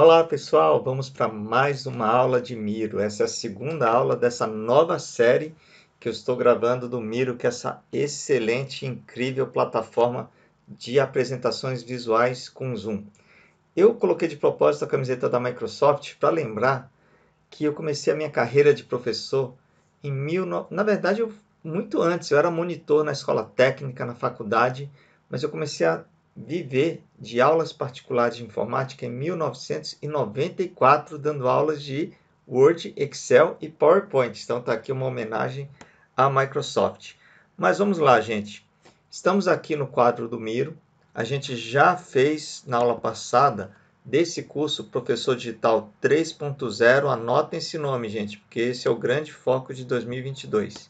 Olá pessoal, vamos para mais uma aula de Miro. Essa é a segunda aula dessa nova série que eu estou gravando do Miro, que é essa excelente, incrível plataforma de apresentações visuais com Zoom. Eu coloquei de propósito a camiseta da Microsoft para lembrar que eu comecei a minha carreira de professor em mil, na verdade, eu, muito antes, eu era monitor na escola técnica, na faculdade, mas eu comecei a viver de aulas particulares de informática em 1994, dando aulas de Word, Excel e PowerPoint. Então está aqui uma homenagem à Microsoft. Mas vamos lá, gente. Estamos aqui no quadro do Miro. A gente já fez na aula passada desse curso Professor Digital 3.0. Anotem esse nome, gente, porque esse é o grande foco de 2022.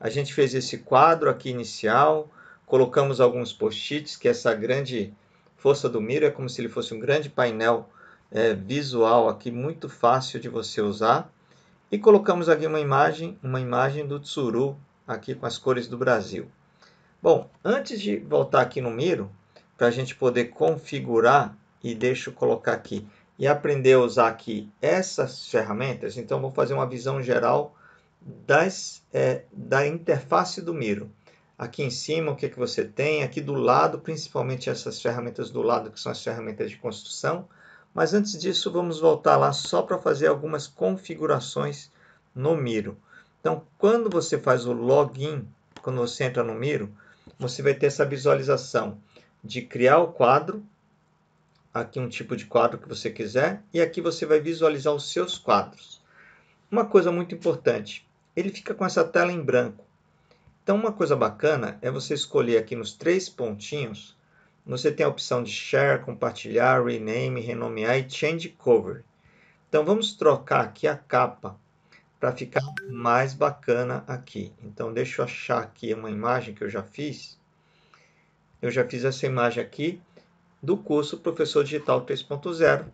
A gente fez esse quadro aqui inicial, colocamos alguns post-its, que essa grande força do Miro é como se ele fosse um grande painel é, visual aqui, muito fácil de você usar. E colocamos aqui uma imagem, uma imagem do Tsuru, aqui com as cores do Brasil. Bom, antes de voltar aqui no Miro, para a gente poder configurar, e deixa eu colocar aqui, e aprender a usar aqui essas ferramentas, então vou fazer uma visão geral das, é, da interface do Miro. Aqui em cima, o que, é que você tem? Aqui do lado, principalmente essas ferramentas do lado, que são as ferramentas de construção. Mas antes disso, vamos voltar lá só para fazer algumas configurações no Miro. Então, quando você faz o login, quando você entra no Miro, você vai ter essa visualização de criar o quadro, aqui um tipo de quadro que você quiser, e aqui você vai visualizar os seus quadros. Uma coisa muito importante, ele fica com essa tela em branco. Então, uma coisa bacana é você escolher aqui nos três pontinhos, você tem a opção de Share, Compartilhar, Rename, Renomear e Change Cover. Então, vamos trocar aqui a capa para ficar mais bacana aqui. Então, deixa eu achar aqui uma imagem que eu já fiz. Eu já fiz essa imagem aqui do curso Professor Digital 3.0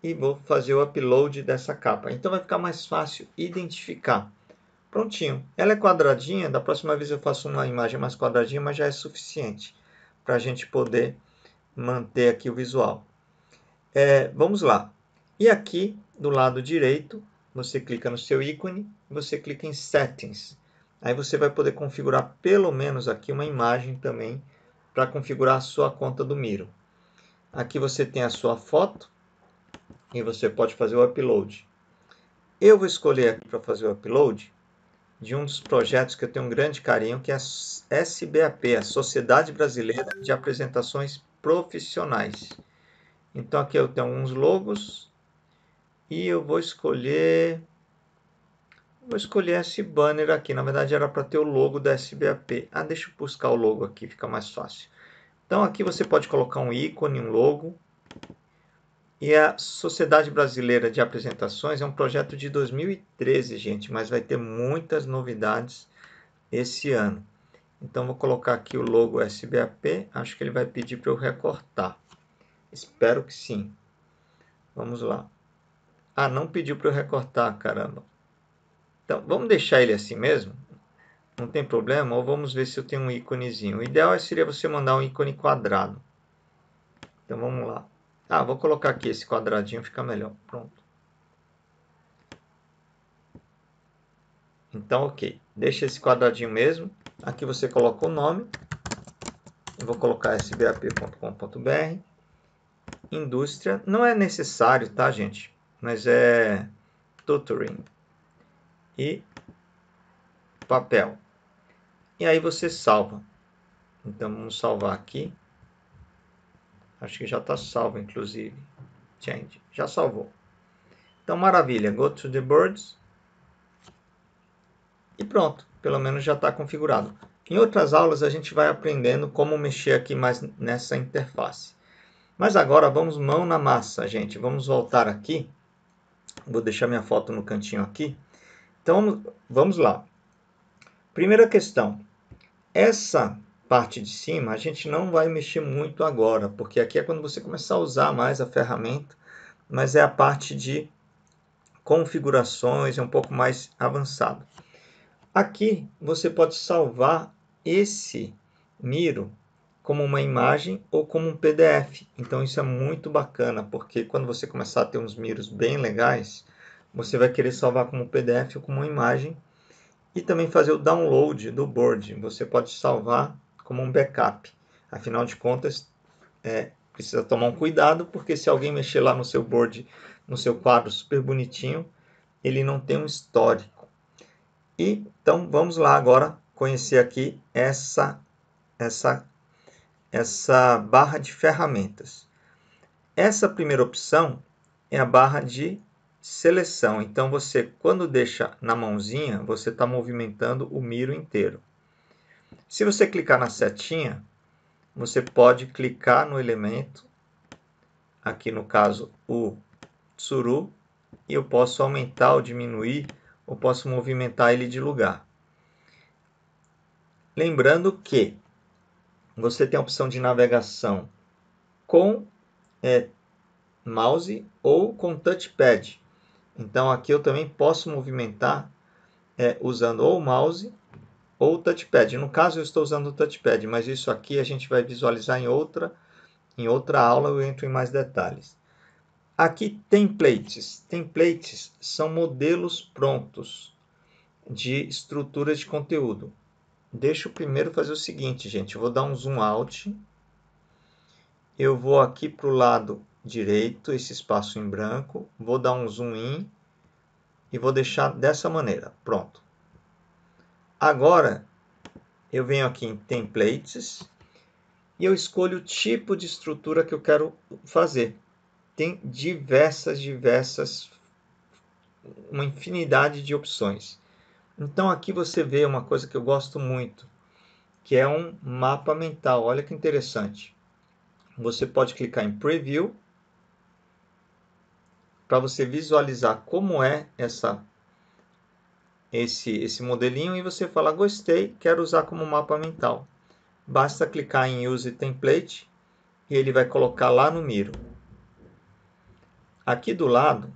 e vou fazer o upload dessa capa. Então, vai ficar mais fácil identificar. Prontinho. Ela é quadradinha, da próxima vez eu faço uma imagem mais quadradinha, mas já é suficiente para a gente poder manter aqui o visual. É, vamos lá. E aqui, do lado direito, você clica no seu ícone, você clica em Settings. Aí você vai poder configurar pelo menos aqui uma imagem também para configurar a sua conta do Miro. Aqui você tem a sua foto e você pode fazer o upload. Eu vou escolher aqui para fazer o upload de um dos projetos que eu tenho um grande carinho, que é a SBAP, a Sociedade Brasileira de Apresentações Profissionais. Então aqui eu tenho alguns logos e eu vou escolher vou escolher esse banner aqui. Na verdade era para ter o logo da SBAP. Ah, deixa eu buscar o logo aqui, fica mais fácil. Então aqui você pode colocar um ícone, um logo. E a Sociedade Brasileira de Apresentações é um projeto de 2013, gente, mas vai ter muitas novidades esse ano. Então, vou colocar aqui o logo SBAP. Acho que ele vai pedir para eu recortar. Espero que sim. Vamos lá. Ah, não pediu para eu recortar, caramba. Então, vamos deixar ele assim mesmo? Não tem problema? Ou vamos ver se eu tenho um íconezinho. O ideal seria você mandar um ícone quadrado. Então, vamos lá. Ah, vou colocar aqui esse quadradinho, fica melhor. Pronto. Então, ok. Deixa esse quadradinho mesmo. Aqui você coloca o nome. Eu vou colocar sbap.com.br. Indústria. Não é necessário, tá, gente? Mas é tutoring. E papel. E aí você salva. Então, vamos salvar aqui. Acho que já está salvo, inclusive. Change. Já salvou. Então, maravilha. Go to the birds. E pronto. Pelo menos já está configurado. Em outras aulas, a gente vai aprendendo como mexer aqui mais nessa interface. Mas agora, vamos mão na massa, gente. Vamos voltar aqui. Vou deixar minha foto no cantinho aqui. Então, vamos lá. Primeira questão. Essa parte de cima, a gente não vai mexer muito agora, porque aqui é quando você começar a usar mais a ferramenta, mas é a parte de configurações, é um pouco mais avançado. Aqui você pode salvar esse Miro como uma imagem ou como um PDF. Então isso é muito bacana, porque quando você começar a ter uns miros bem legais, você vai querer salvar como PDF ou como uma imagem e também fazer o download do board. Você pode salvar como um backup. Afinal de contas, é, precisa tomar um cuidado, porque se alguém mexer lá no seu board, no seu quadro super bonitinho, ele não tem um histórico. E, então vamos lá agora conhecer aqui essa, essa, essa barra de ferramentas. Essa primeira opção é a barra de seleção. Então, você, quando deixa na mãozinha, você está movimentando o miro inteiro. Se você clicar na setinha, você pode clicar no elemento, aqui no caso o tsuru, e eu posso aumentar ou diminuir, ou posso movimentar ele de lugar. Lembrando que você tem a opção de navegação com é, mouse ou com touchpad. Então aqui eu também posso movimentar é, usando ou o mouse ou o touchpad. No caso eu estou usando o touchpad, mas isso aqui a gente vai visualizar em outra, em outra aula, eu entro em mais detalhes. Aqui templates. Templates são modelos prontos de estruturas de conteúdo. Deixa eu primeiro fazer o seguinte, gente. Eu vou dar um zoom out. Eu vou aqui para o lado direito, esse espaço em branco, vou dar um zoom in e vou deixar dessa maneira. Pronto. Agora, eu venho aqui em Templates e eu escolho o tipo de estrutura que eu quero fazer. Tem diversas, diversas, uma infinidade de opções. Então aqui você vê uma coisa que eu gosto muito, que é um mapa mental. Olha que interessante. Você pode clicar em Preview para você visualizar como é essa esse esse modelinho e você fala gostei, quero usar como mapa mental. Basta clicar em Use Template e ele vai colocar lá no Miro. Aqui do lado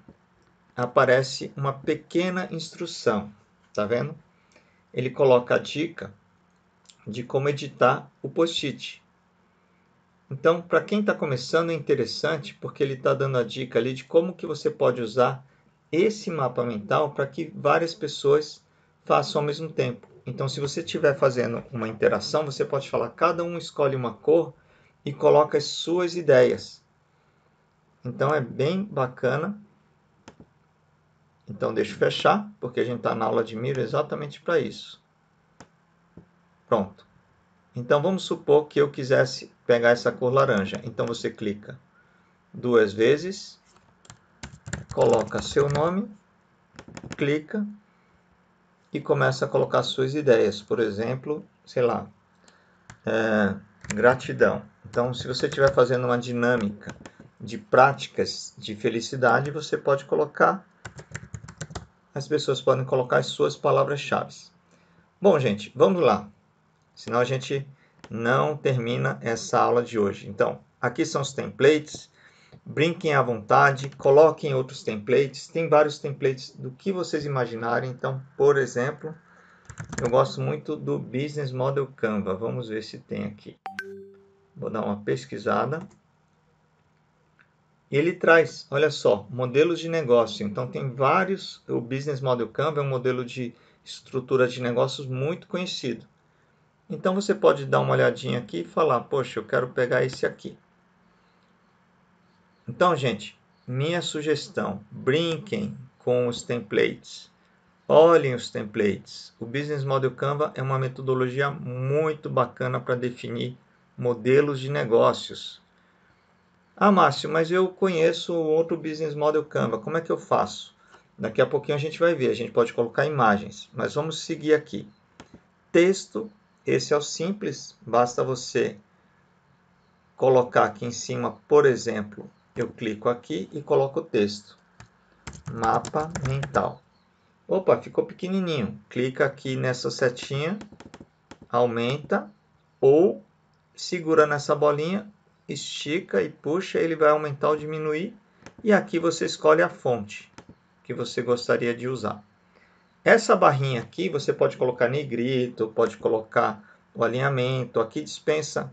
aparece uma pequena instrução, tá vendo? Ele coloca a dica de como editar o post-it. Então, para quem está começando é interessante porque ele está dando a dica ali de como que você pode usar esse mapa mental para que várias pessoas façam ao mesmo tempo. Então, se você estiver fazendo uma interação, você pode falar, cada um escolhe uma cor e coloca as suas ideias. Então, é bem bacana. Então, deixa eu fechar, porque a gente está na aula de Miro exatamente para isso. Pronto. Então vamos supor que eu quisesse pegar essa cor laranja. Então você clica duas vezes, coloca seu nome, clica e começa a colocar suas ideias. Por exemplo, sei lá, é, gratidão. Então, se você estiver fazendo uma dinâmica de práticas de felicidade, você pode colocar, as pessoas podem colocar as suas palavras-chave. Bom, gente, vamos lá senão a gente não termina essa aula de hoje. Então, aqui são os templates, brinquem à vontade, coloquem outros templates, tem vários templates do que vocês imaginarem. Então, por exemplo, eu gosto muito do Business Model Canva, vamos ver se tem aqui. Vou dar uma pesquisada. Ele traz, olha só, modelos de negócio. Então, tem vários. O Business Model Canva é um modelo de estrutura de negócios muito conhecido. Então você pode dar uma olhadinha aqui e falar, poxa, eu quero pegar esse aqui. Então, gente, minha sugestão, brinquem com os templates. Olhem os templates. O Business Model Canva é uma metodologia muito bacana para definir modelos de negócios. Ah, Márcio, mas eu conheço outro Business Model Canva. Como é que eu faço? Daqui a pouquinho a gente vai ver. A gente pode colocar imagens, mas vamos seguir aqui. Texto esse é o simples, basta você colocar aqui em cima, por exemplo, eu clico aqui e coloco o texto. Mapa mental. Opa, ficou pequenininho. Clica aqui nessa setinha, aumenta ou segura nessa bolinha, estica e puxa, ele vai aumentar ou diminuir. E aqui você escolhe a fonte que você gostaria de usar. Essa barrinha aqui você pode colocar negrito, pode colocar o alinhamento. Aqui dispensa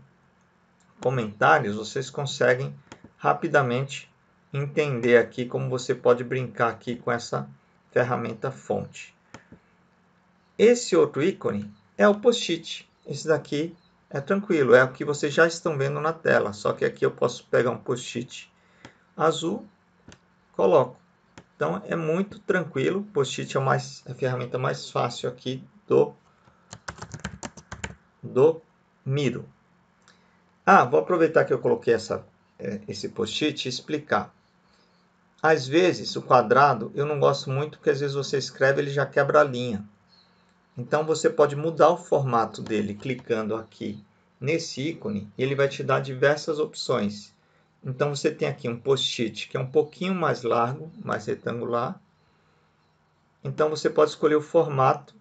comentários, vocês conseguem rapidamente entender aqui como você pode brincar aqui com essa ferramenta fonte. Esse outro ícone é o post-it. Esse daqui é tranquilo, é o que vocês já estão vendo na tela, só que aqui eu posso pegar um post-it azul, coloco. Então é muito tranquilo, post-it é mais, a ferramenta mais fácil aqui do, do Miro. Ah, vou aproveitar que eu coloquei essa, esse post-it e explicar. Às vezes, o quadrado eu não gosto muito porque às vezes você escreve ele já quebra a linha. Então você pode mudar o formato dele clicando aqui nesse ícone e ele vai te dar diversas opções. Então você tem aqui um post-it que é um pouquinho mais largo, mais retangular. Então você pode escolher o formato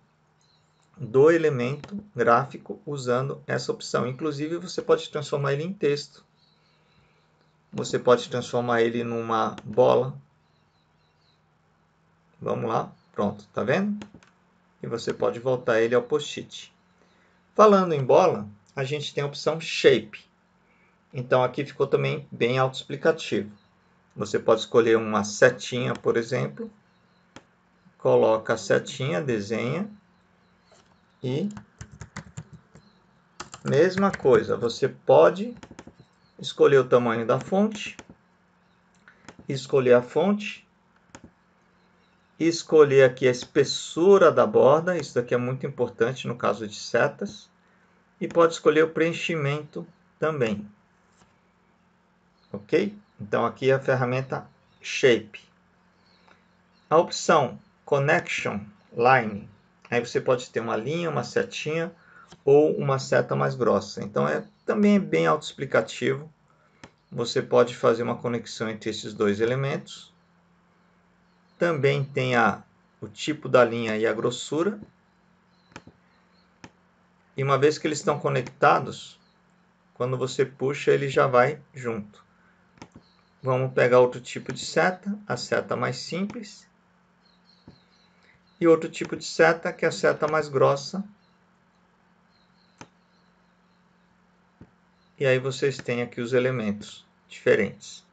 do elemento gráfico usando essa opção. Inclusive, você pode transformar ele em texto. Você pode transformar ele numa bola. Vamos lá. Pronto, tá vendo? E você pode voltar ele ao post-it. Falando em bola, a gente tem a opção Shape. Então, aqui ficou também bem autoexplicativo. Você pode escolher uma setinha, por exemplo. Coloca a setinha, desenha e mesma coisa, você pode escolher o tamanho da fonte, escolher a fonte, escolher aqui a espessura da borda, isso daqui é muito importante no caso de setas, e pode escolher o preenchimento também. Ok? Então aqui é a ferramenta Shape. A opção Connection Line Aí você pode ter uma linha, uma setinha ou uma seta mais grossa. Então é também bem autoexplicativo. Você pode fazer uma conexão entre esses dois elementos. Também tem a, o tipo da linha e a grossura. E uma vez que eles estão conectados, quando você puxa, ele já vai junto. Vamos pegar outro tipo de seta, a seta mais simples e outro tipo de seta, que é a seta mais grossa. E aí vocês têm aqui os elementos diferentes.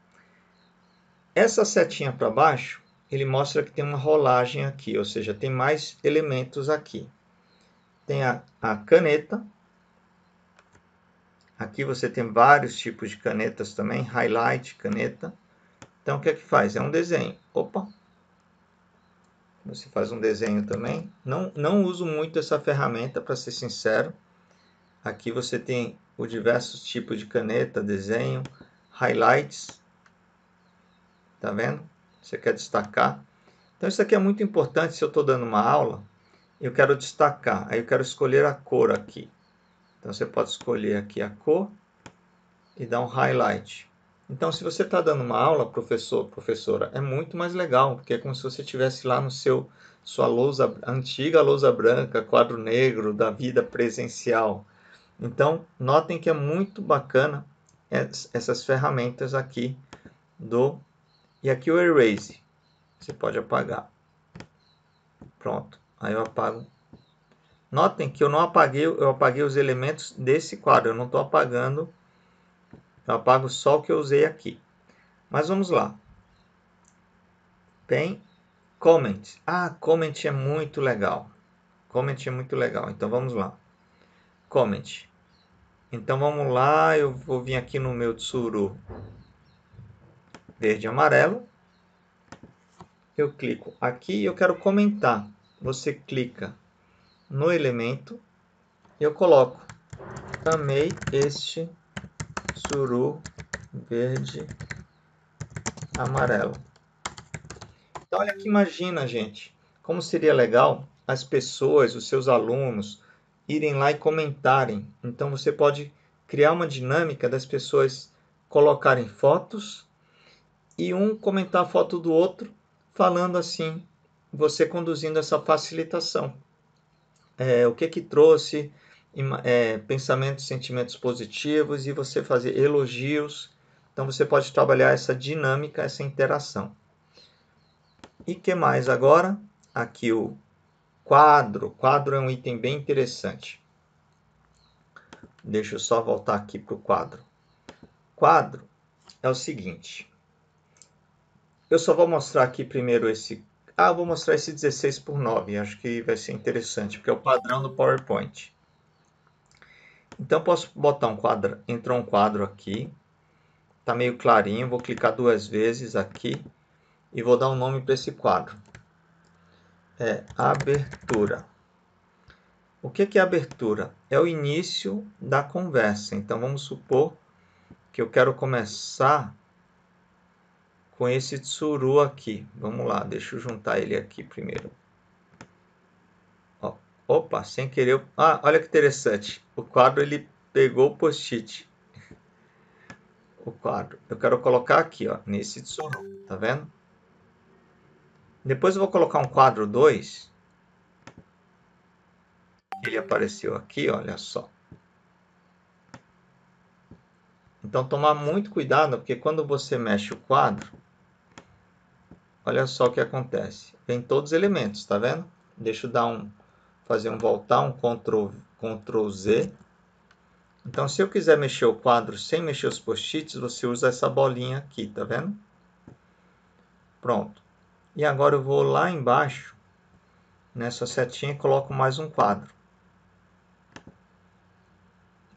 Essa setinha para baixo, ele mostra que tem uma rolagem aqui, ou seja, tem mais elementos aqui. Tem a, a caneta. Aqui você tem vários tipos de canetas também, highlight, caneta. Então, o que é que faz? É um desenho. Opa, você faz um desenho também. Não, não uso muito essa ferramenta, para ser sincero. Aqui você tem os diversos tipos de caneta, desenho, highlights. Tá vendo? Você quer destacar. Então isso aqui é muito importante se eu estou dando uma aula. Eu quero destacar. Aí eu quero escolher a cor aqui. Então você pode escolher aqui a cor e dar um highlight. Então, se você está dando uma aula, professor, professora, é muito mais legal, porque é como se você estivesse lá no seu sua lousa, antiga lousa branca, quadro negro da vida presencial. Então, notem que é muito bacana essas ferramentas aqui do e aqui o erase. Você pode apagar. Pronto. Aí eu apago. Notem que eu não apaguei, eu apaguei os elementos desse quadro, eu não estou apagando eu apago só o que eu usei aqui. Mas vamos lá. Tem comment. Ah, comment é muito legal. Comment é muito legal. Então vamos lá. Comment. Então vamos lá, eu vou vir aqui no meu tsuru verde e amarelo. Eu clico aqui e eu quero comentar. Você clica no elemento e eu coloco. Amei este suru verde amarelo. Então, olha que imagina, gente, como seria legal as pessoas, os seus alunos, irem lá e comentarem. Então, você pode criar uma dinâmica das pessoas colocarem fotos e um comentar a foto do outro, falando assim, você conduzindo essa facilitação. É, o que que trouxe é, pensamentos, sentimentos positivos e você fazer elogios. Então você pode trabalhar essa dinâmica, essa interação. E que mais agora? Aqui o quadro. Quadro é um item bem interessante. Deixa eu só voltar aqui para o quadro. quadro é o seguinte. Eu só vou mostrar aqui primeiro esse... Ah, vou mostrar esse 16 por 9. Acho que vai ser interessante, porque é o padrão do PowerPoint. Então, posso botar um quadro... Entrou um quadro aqui. Está meio clarinho. Vou clicar duas vezes aqui. E vou dar um nome para esse quadro. É abertura. O que é abertura? É o início da conversa. Então, vamos supor que eu quero começar com esse tsuru aqui. Vamos lá, deixa eu juntar ele aqui primeiro. Opa, sem querer... Ah, olha que interessante. O quadro, ele pegou o post-it. O quadro. Eu quero colocar aqui, ó, nesse tsuru. Tá vendo? Depois eu vou colocar um quadro 2. Ele apareceu aqui, olha só. Então, tomar muito cuidado, porque quando você mexe o quadro, olha só o que acontece. Vem todos os elementos, tá vendo? Deixa eu dar um, fazer um voltar, um Ctrl, Ctrl Z. Então, se eu quiser mexer o quadro sem mexer os post-its, você usa essa bolinha aqui, tá vendo? Pronto. E agora eu vou lá embaixo, nessa setinha, e coloco mais um quadro.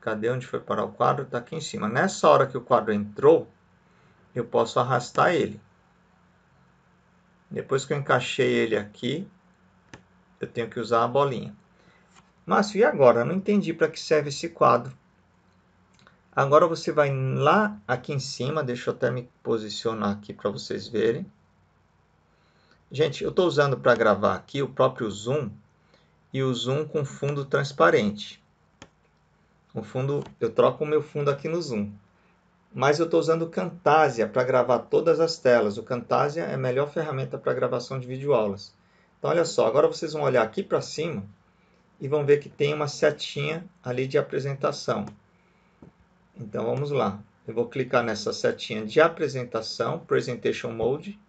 Cadê onde foi parar o quadro? Está aqui em cima. Nessa hora que o quadro entrou, eu posso arrastar ele. Depois que eu encaixei ele aqui, eu tenho que usar a bolinha. Márcio, e agora? Eu não entendi para que serve esse quadro. Agora você vai lá aqui em cima, deixa eu até me posicionar aqui para vocês verem. Gente, eu estou usando para gravar aqui o próprio zoom e o zoom com fundo transparente. O fundo, eu troco o meu fundo aqui no Zoom. Mas eu estou usando o Camtasia para gravar todas as telas. O Camtasia é a melhor ferramenta para gravação de videoaulas. Então, olha só, agora vocês vão olhar aqui para cima e vão ver que tem uma setinha ali de apresentação. Então, vamos lá. Eu vou clicar nessa setinha de apresentação, Presentation Mode.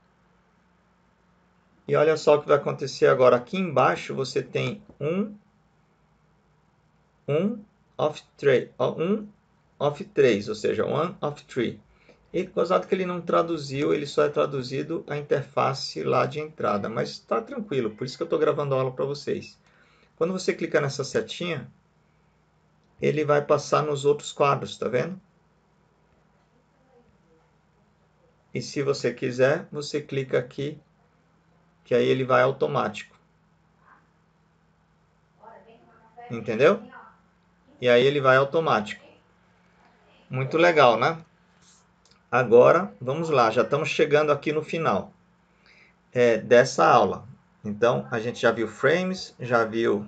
E olha só o que vai acontecer agora. Aqui embaixo você tem um, um of three, um of três, ou seja, one of three. E gozado que ele não traduziu, ele só é traduzido a interface lá de entrada, mas está tranquilo, por isso que eu estou gravando a aula para vocês. Quando você clicar nessa setinha, ele vai passar nos outros quadros, tá vendo? E se você quiser, você clica aqui, que aí ele vai automático. Entendeu? e aí ele vai automático. Muito legal, né? Agora, vamos lá, já estamos chegando aqui no final é, dessa aula. Então, a gente já viu frames, já viu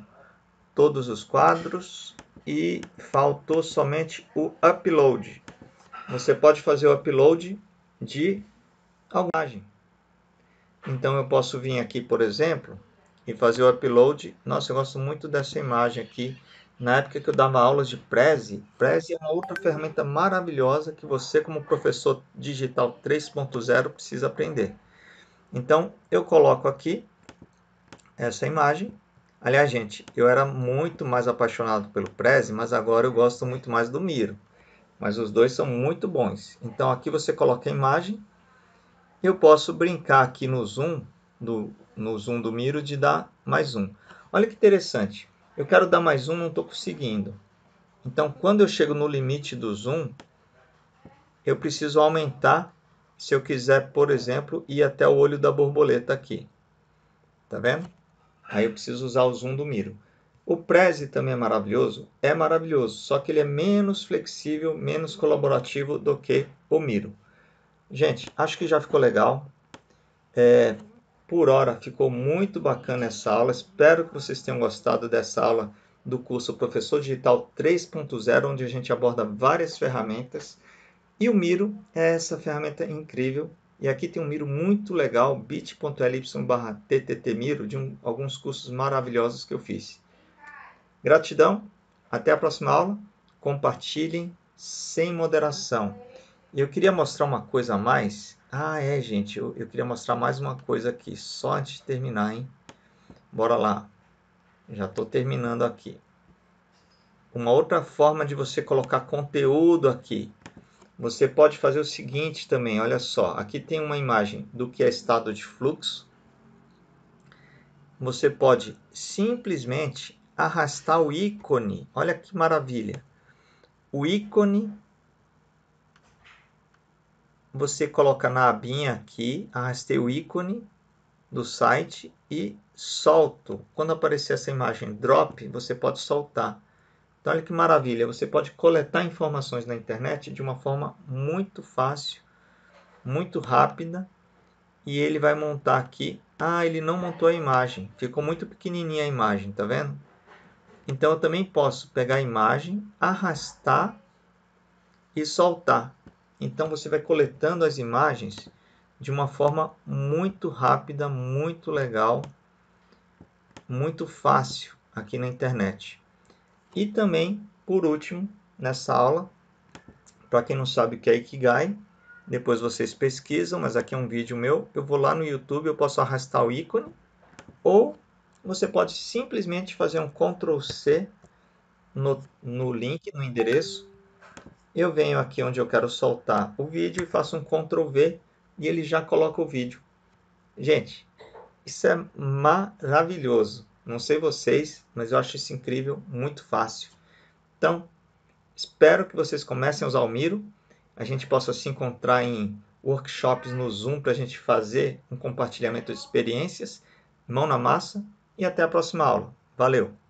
todos os quadros e faltou somente o upload. Você pode fazer o upload de alguma imagem. Então, eu posso vir aqui, por exemplo, e fazer o upload. Nossa, eu gosto muito dessa imagem aqui na época que eu dava aulas de Prezi, Prezi é uma outra ferramenta maravilhosa que você, como professor digital 3.0, precisa aprender. Então, eu coloco aqui essa imagem. Aliás, gente, eu era muito mais apaixonado pelo Prezi, mas agora eu gosto muito mais do Miro. Mas os dois são muito bons. Então, aqui você coloca a imagem. Eu posso brincar aqui no zoom, do, no zoom do Miro, de dar mais um. Olha que interessante. Eu quero dar mais um, não estou conseguindo. Então, quando eu chego no limite do zoom, eu preciso aumentar se eu quiser, por exemplo, ir até o olho da borboleta aqui. Tá vendo? Aí eu preciso usar o zoom do Miro. O Prezi também é maravilhoso? É maravilhoso, só que ele é menos flexível, menos colaborativo do que o Miro. Gente, acho que já ficou legal. É, por hora. Ficou muito bacana essa aula. Espero que vocês tenham gostado dessa aula do curso Professor Digital 3.0, onde a gente aborda várias ferramentas. E o Miro é essa ferramenta incrível. E aqui tem um Miro muito legal, bit.ly barra tttmiro, de um, alguns cursos maravilhosos que eu fiz. Gratidão, até a próxima aula. Compartilhem sem moderação. Eu queria mostrar uma coisa a mais ah, é, gente, eu, eu queria mostrar mais uma coisa aqui, só antes de terminar, hein? Bora lá. Já estou terminando aqui. Uma outra forma de você colocar conteúdo aqui. Você pode fazer o seguinte também, olha só, aqui tem uma imagem do que é estado de fluxo. Você pode simplesmente arrastar o ícone, olha que maravilha. O ícone você coloca na abinha aqui, arrastei o ícone do site e solto. Quando aparecer essa imagem drop, você pode soltar. Então, olha que maravilha, você pode coletar informações na internet de uma forma muito fácil, muito rápida, e ele vai montar aqui. Ah, ele não montou a imagem, ficou muito pequenininha a imagem, tá vendo? Então, eu também posso pegar a imagem, arrastar e soltar. Então, você vai coletando as imagens de uma forma muito rápida, muito legal, muito fácil aqui na internet. E também, por último, nessa aula, para quem não sabe o que é Ikigai, depois vocês pesquisam, mas aqui é um vídeo meu, eu vou lá no YouTube, eu posso arrastar o ícone, ou você pode simplesmente fazer um Ctrl C no, no link, no endereço, eu venho aqui onde eu quero soltar o vídeo e faço um Ctrl V e ele já coloca o vídeo. Gente, isso é maravilhoso. Não sei vocês, mas eu acho isso incrível, muito fácil. Então, espero que vocês comecem a usar o Miro. A gente possa se encontrar em workshops no Zoom para a gente fazer um compartilhamento de experiências. Mão na massa e até a próxima aula. Valeu!